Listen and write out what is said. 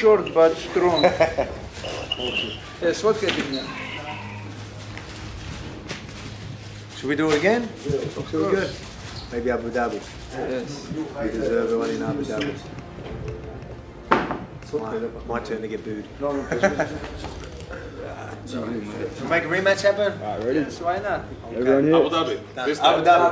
short but strong. yes, what getting Should we do it again? Feel good. Maybe Abu Dhabi. Yes. We deserve one in Abu Dhabi. My, my turn to get booed. Make a rematch happen? Yes, why not? Everyone here? Abu Dhabi. Abu Dhabi.